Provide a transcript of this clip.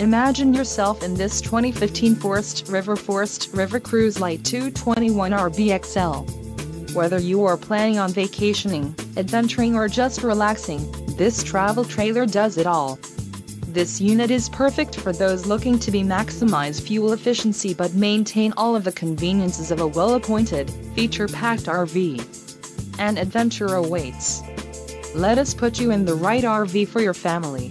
Imagine yourself in this 2015 Forest River Forest River Cruise Lite 221 RBXL. Whether you are planning on vacationing, adventuring or just relaxing, this travel trailer does it all. This unit is perfect for those looking to be maximize fuel efficiency but maintain all of the conveniences of a well-appointed, feature-packed RV. An adventure awaits. Let us put you in the right RV for your family.